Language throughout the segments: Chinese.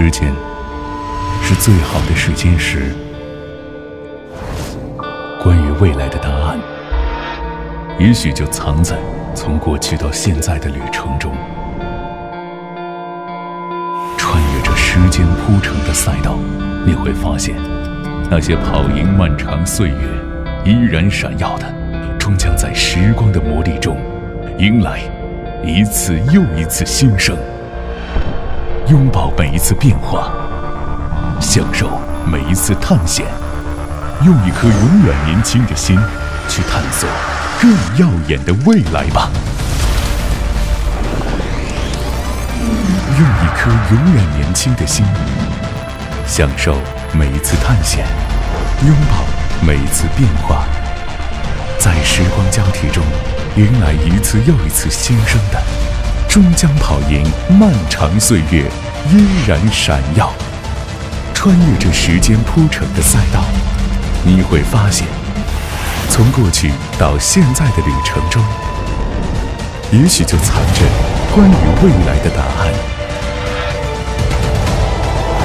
时间是最好的试金石。关于未来的答案，也许就藏在从过去到现在的旅程中。穿越着时间铺成的赛道，你会发现，那些跑赢漫长岁月、依然闪耀的，终将在时光的磨砺中，迎来一次又一次新生。拥抱每一次变化，享受每一次探险，用一颗永远年轻的心去探索更耀眼的未来吧。用一颗永远年轻的心，享受每一次探险，拥抱每一次变化，在时光交替中，迎来一次又一次新生的。终将跑赢漫长岁月，依然闪耀。穿越这时间铺成的赛道，你会发现，从过去到现在的旅程中，也许就藏着关于未来的答案。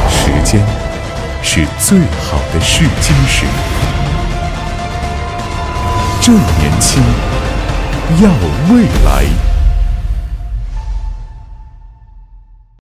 时间是最好的试金石。正年轻，要未来。